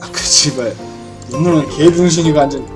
아그 씨발. 눈물은 개등신이가 완전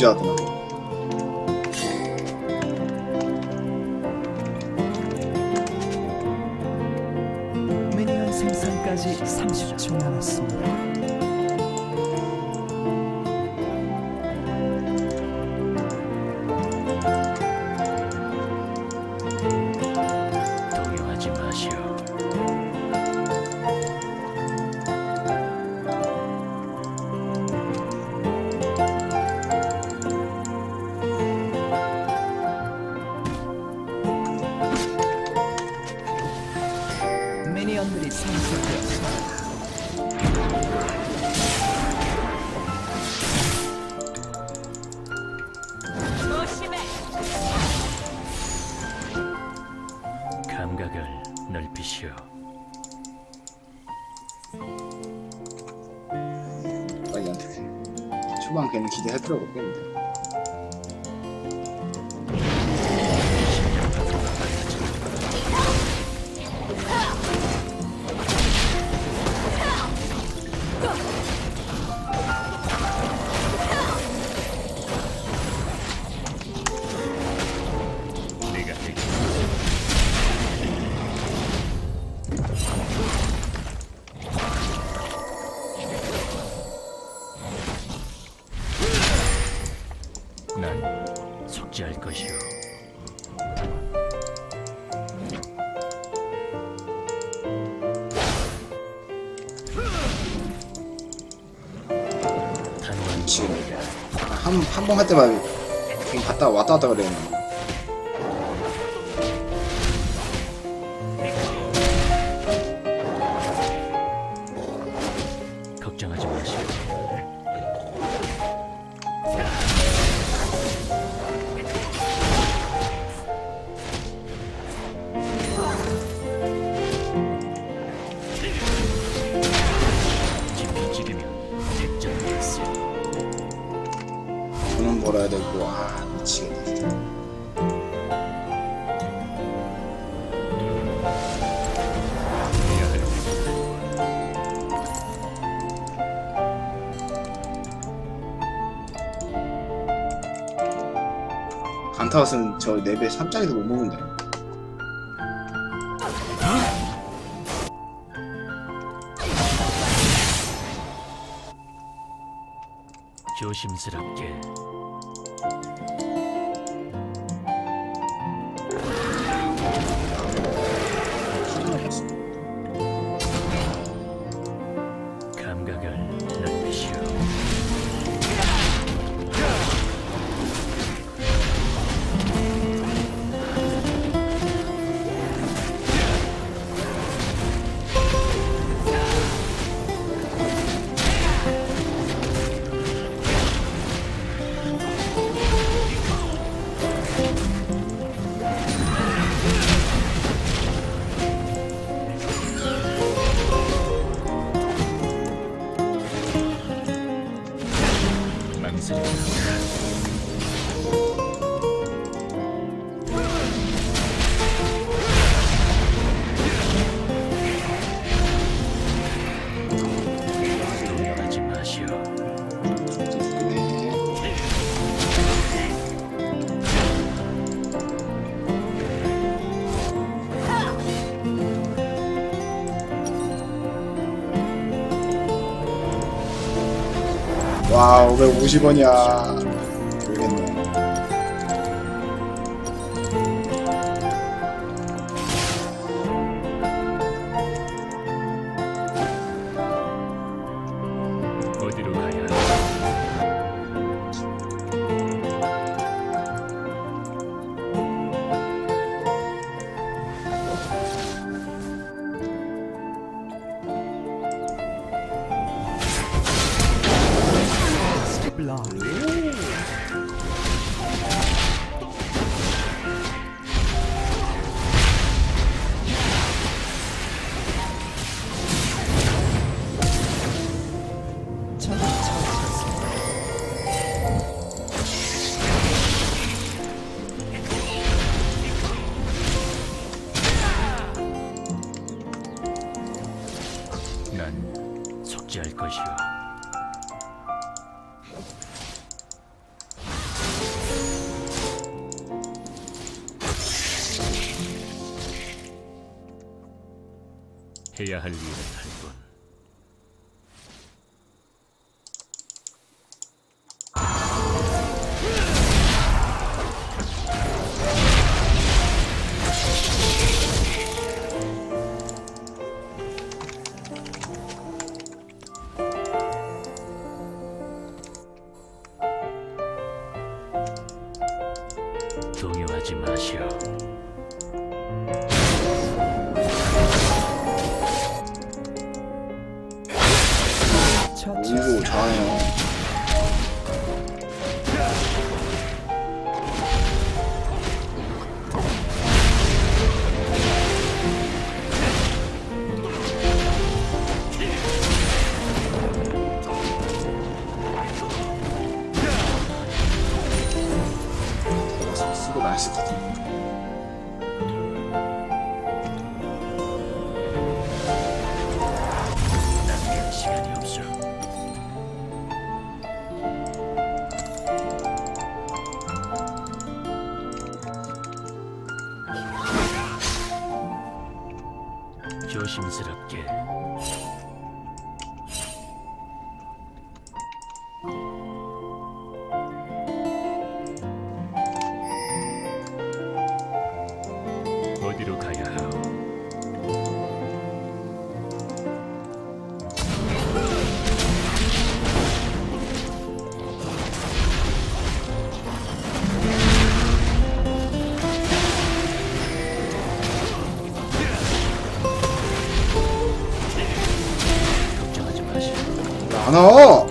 ンジャーとな 미니언들이 생성되었습니다. 조심해. 감각을 넓히시오. 빨리 한테 초반 걔는 기대할 필요가 없겠는데 번할 때만 갔다 왔다 갔다 그랬는데 저 레벨 3짜리도 못 먹는데 조심스럽게 550원이야 동요하지 마시오. 오고 잘해요. ます。穴を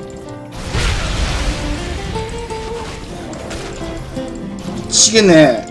ちげね。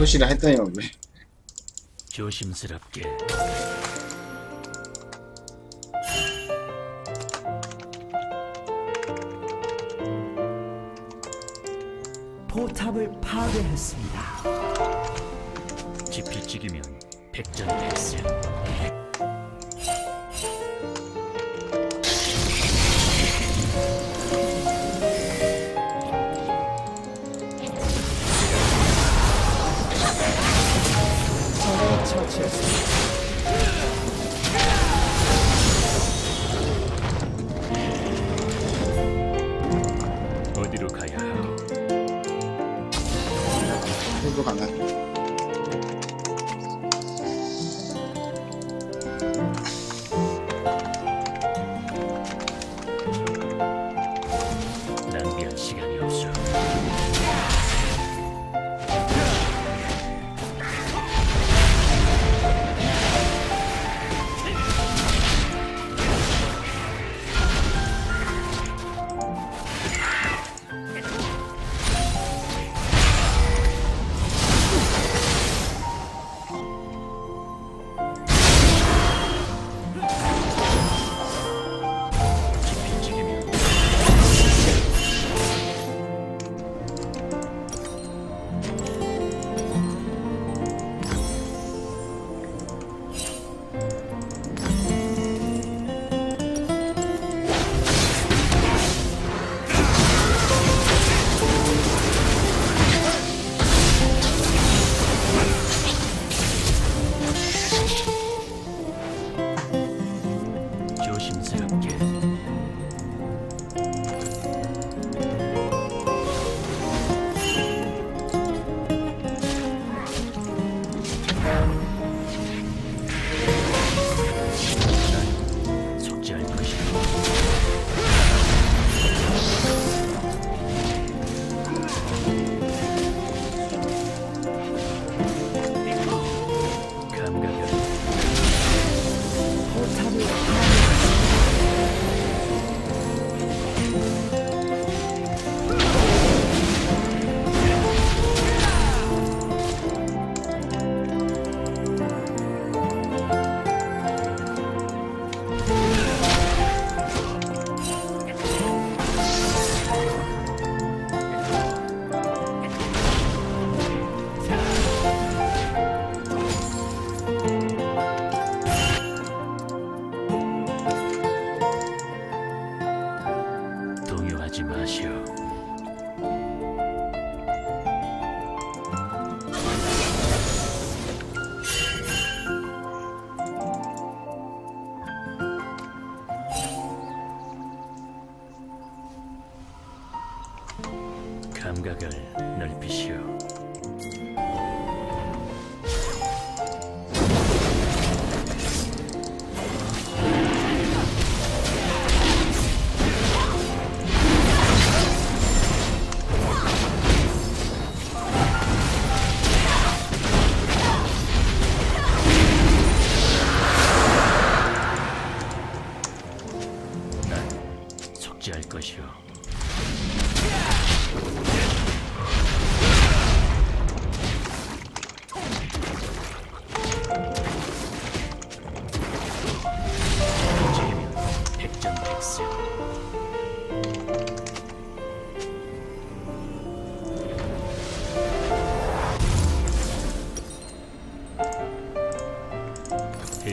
표시를 했더니 왜 조심스럽게 포탑을 파괴했습니다. 지피찍이면 백전백승. 처치했습니다. 어디로 가야 하오? 한국 안 가.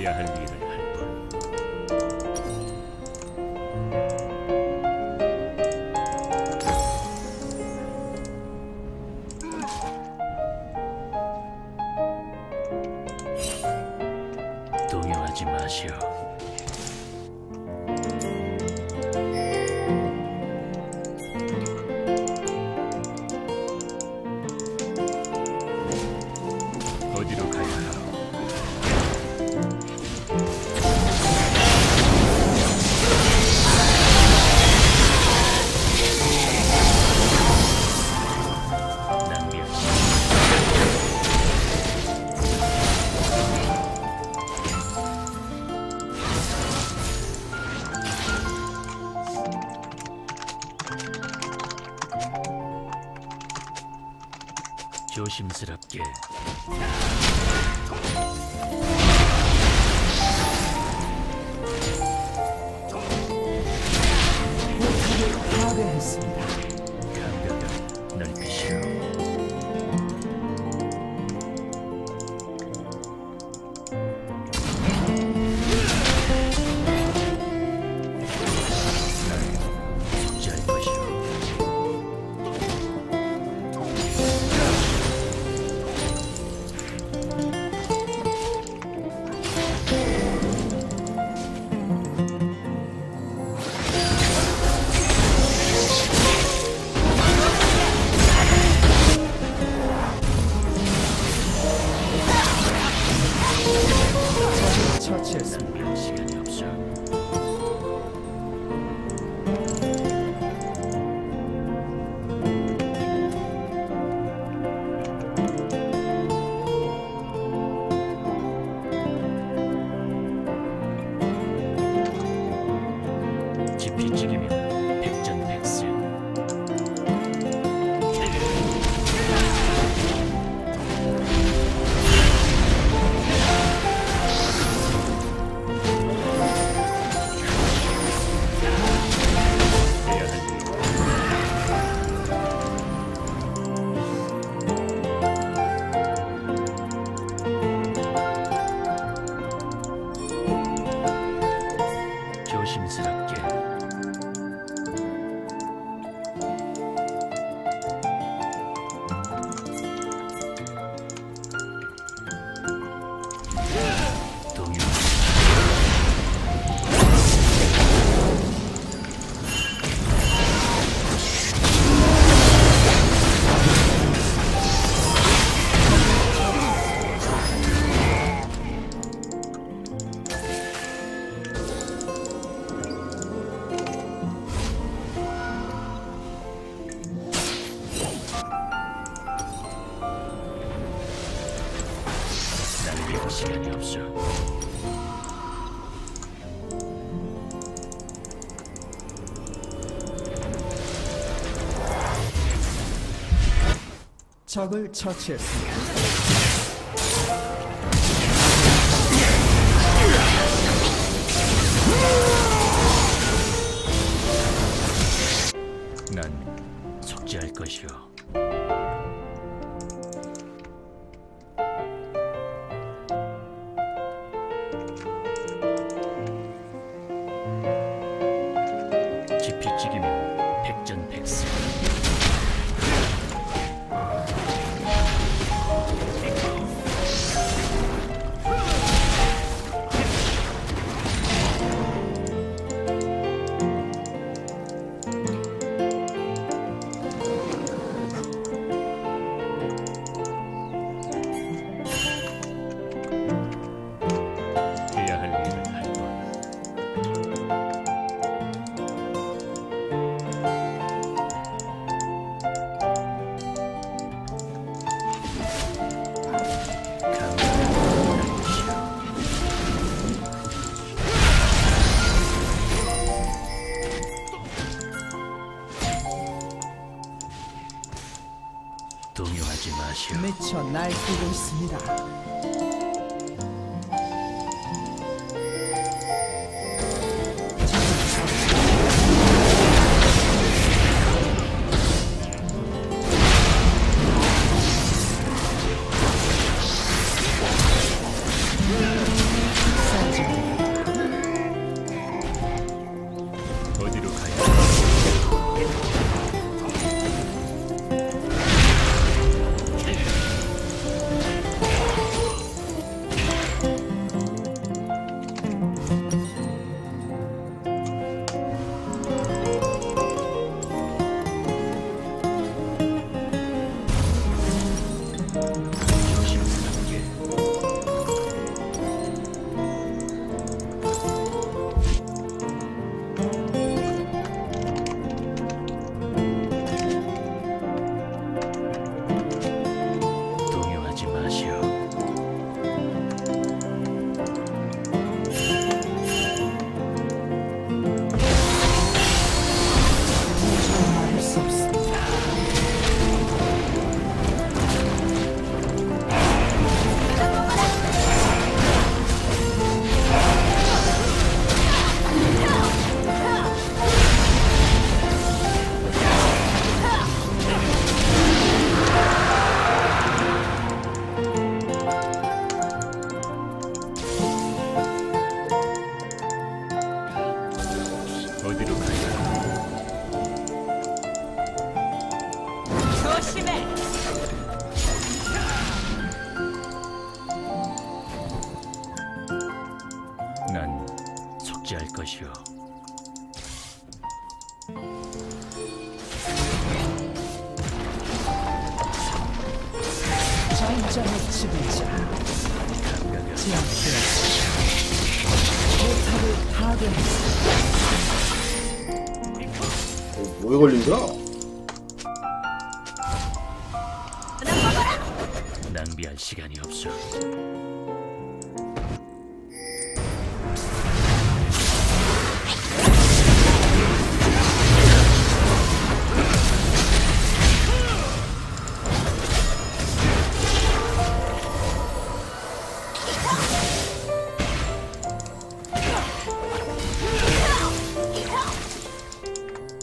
Olivia Henry. 적을 처치했습니다. 난 속죄할 것이오.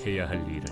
해야 할 일을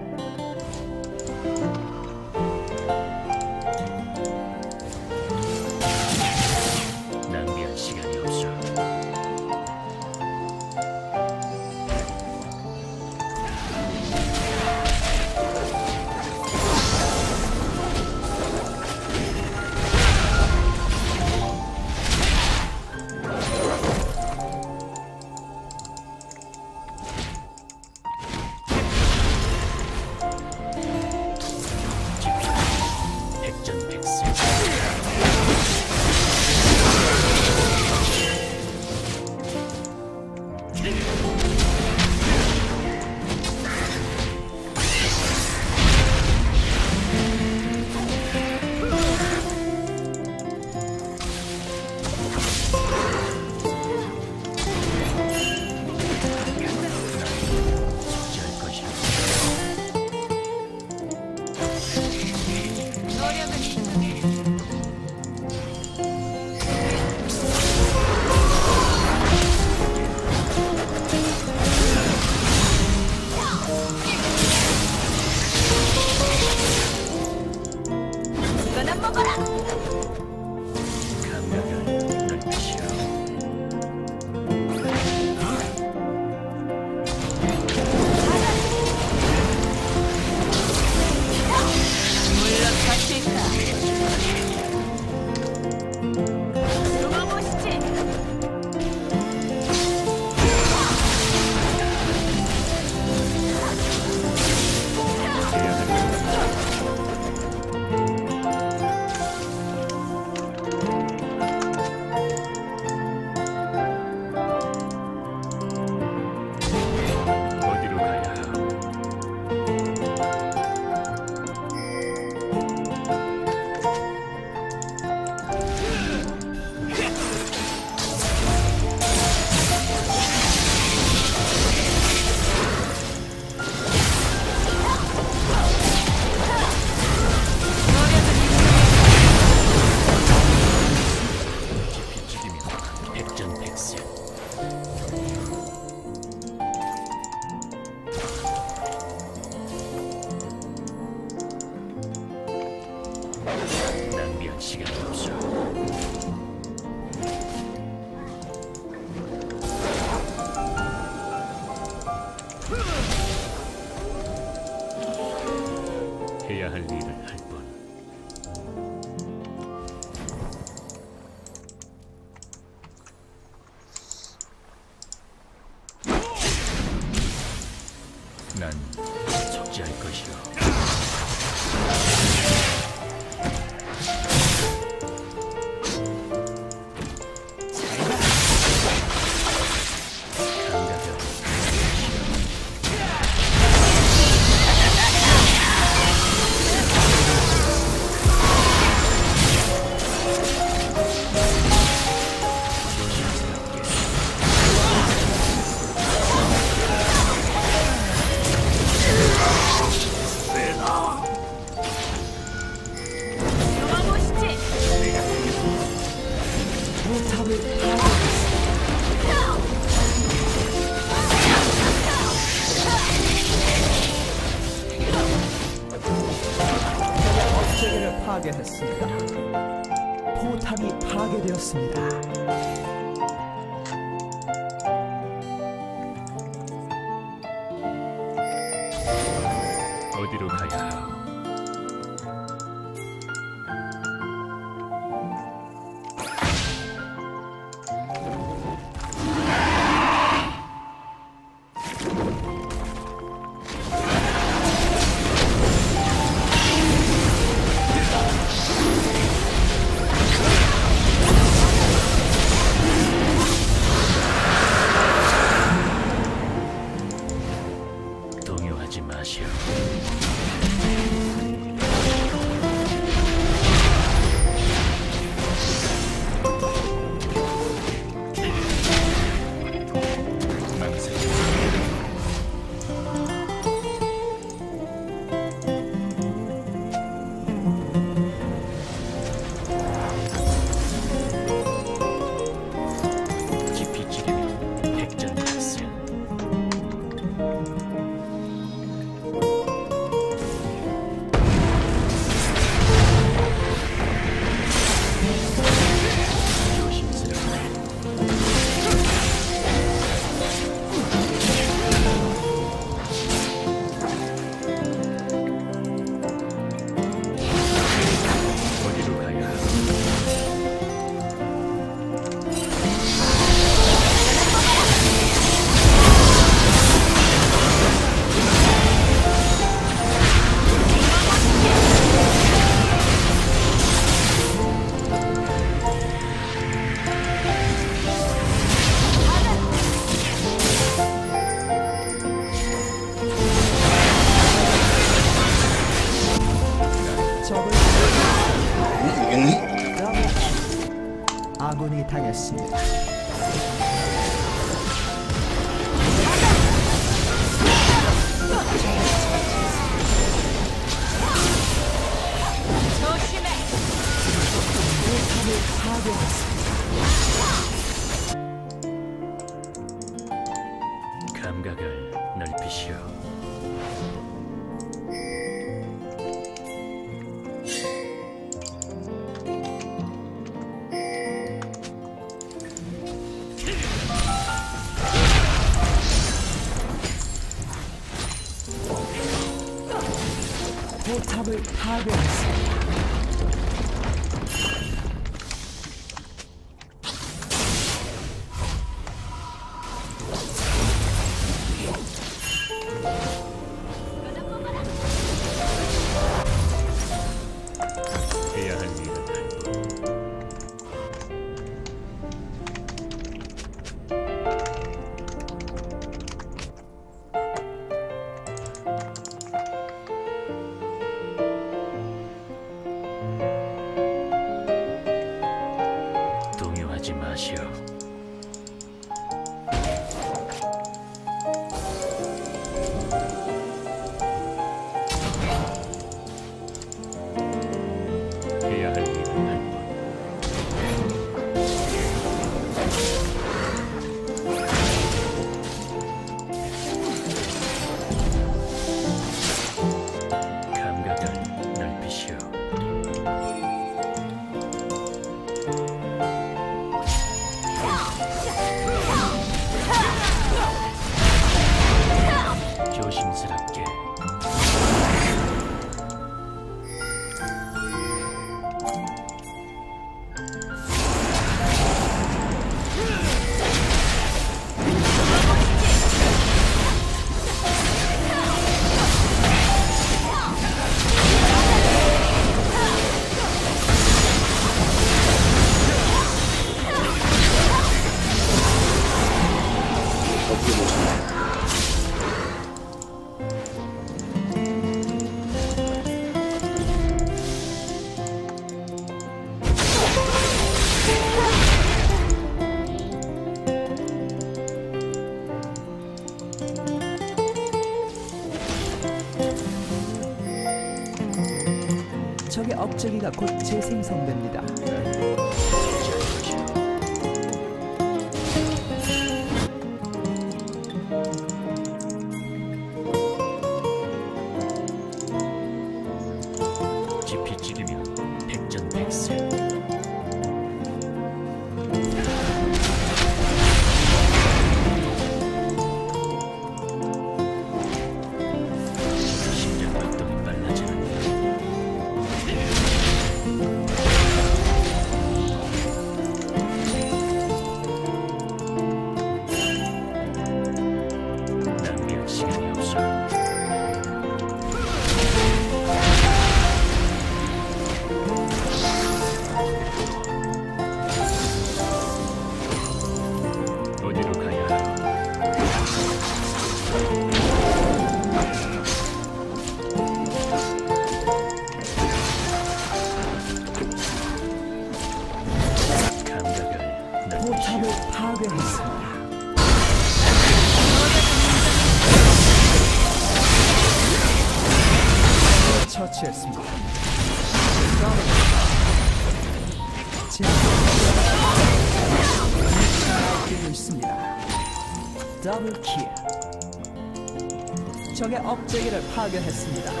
파괴했습니다.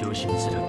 共振する